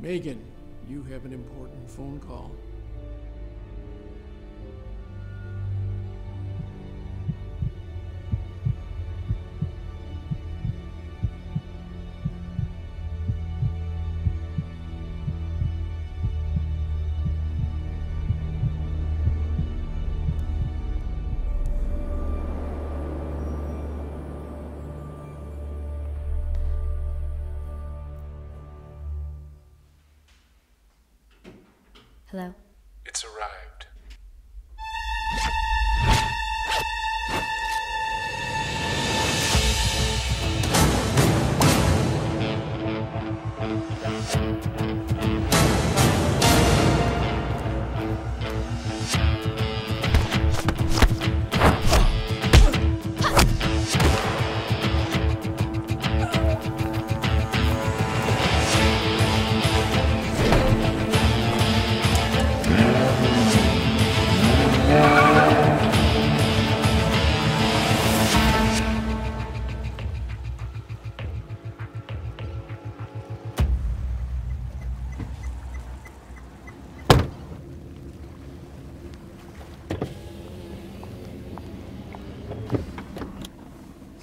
Megan, you have an important phone call. Hello? It's arrived.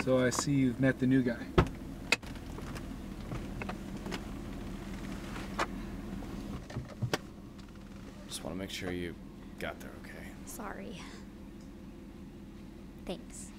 So I see you've met the new guy. Just want to make sure you got there okay. Sorry. Thanks.